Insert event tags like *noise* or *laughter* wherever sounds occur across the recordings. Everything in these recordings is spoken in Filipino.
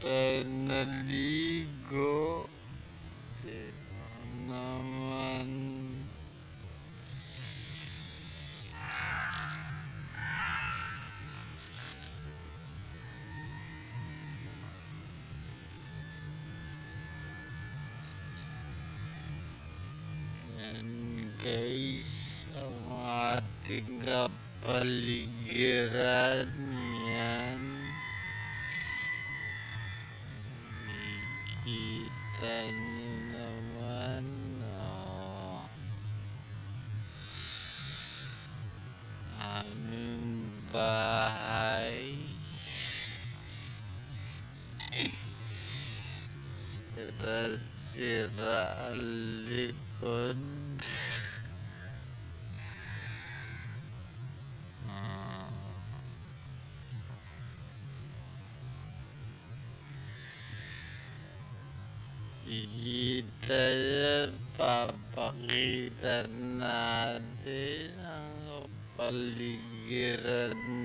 tayo naligo. Naman. Yan guys, ang ating kapaligiran bahay. Sira-sira ang likod. Kita yan, papakita natin ang kapaligiran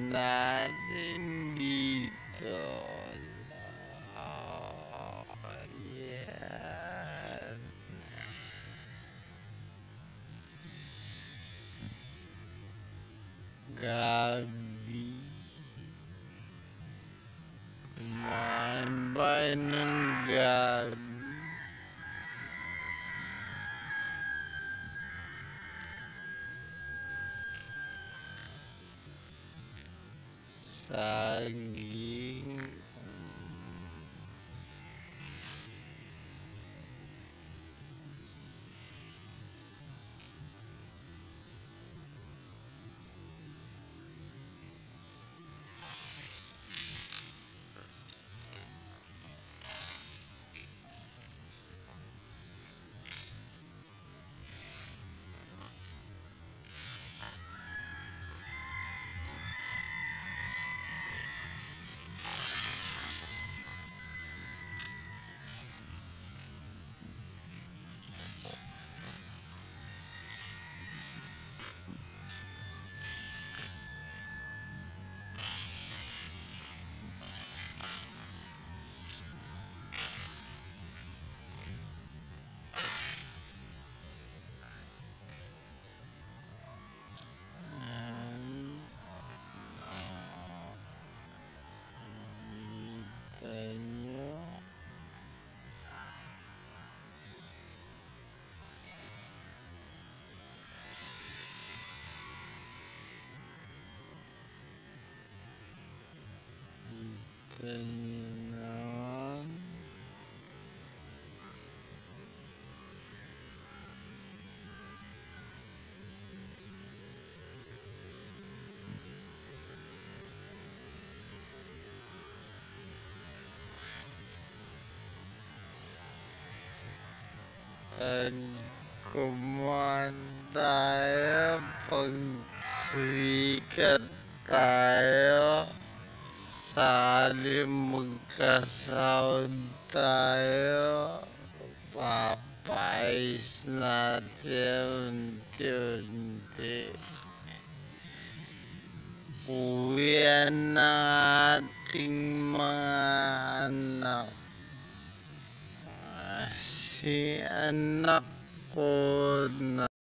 natin dito. Saging. Kita nyo naman. Pag kumain tayo, pag sumikat tayo, sali magkasahod tayo, papais natin unti-unti. Uwian na ating mga anak. Si anak ko na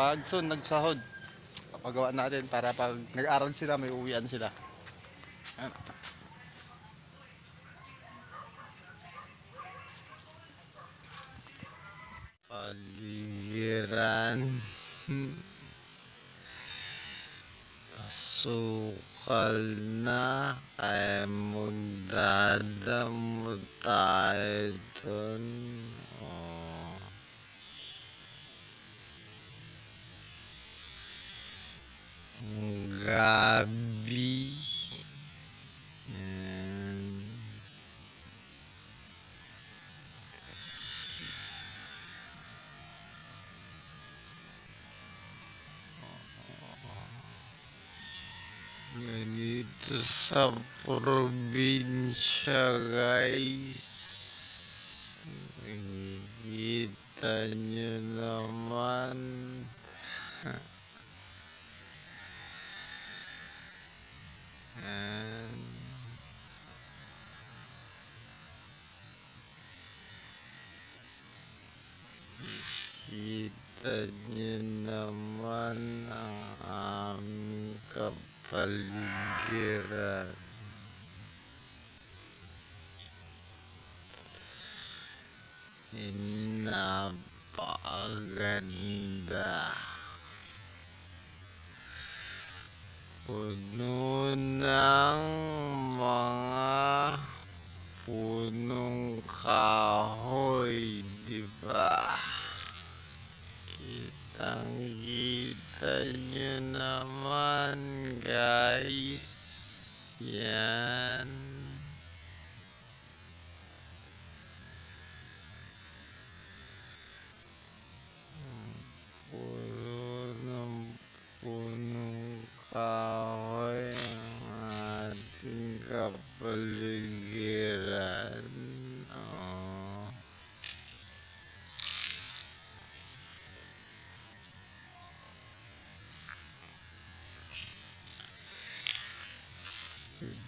Pag soon nagsahod, papagawa natin para pag nag-aral sila, may uwian sila. Ayan. paligiran. Sukal na, kaya magdadamo tayo dun. Oh. gabi. Yan. Ganito sa probinsya guys. Kita nyo naman. Huh. *laughs* kapaligiran. Napakaganda. Puno ng mga punong kahoy,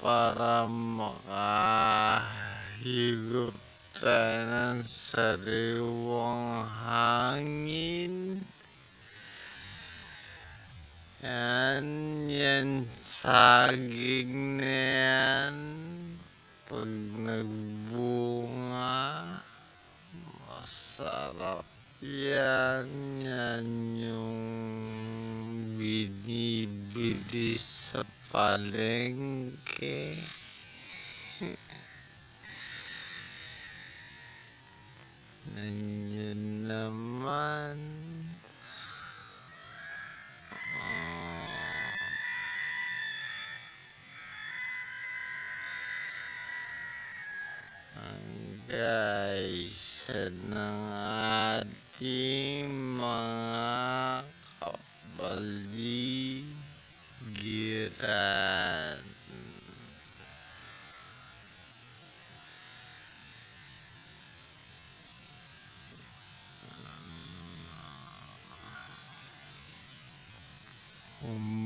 para makahigop tayo ng sariwang hangin. Yan yan saging na yan. Pag nagbunga masarap yan yan yung binibili sa palengke. Nandiyan naman. Guys ng ating mga kapaligiran. Humuhuni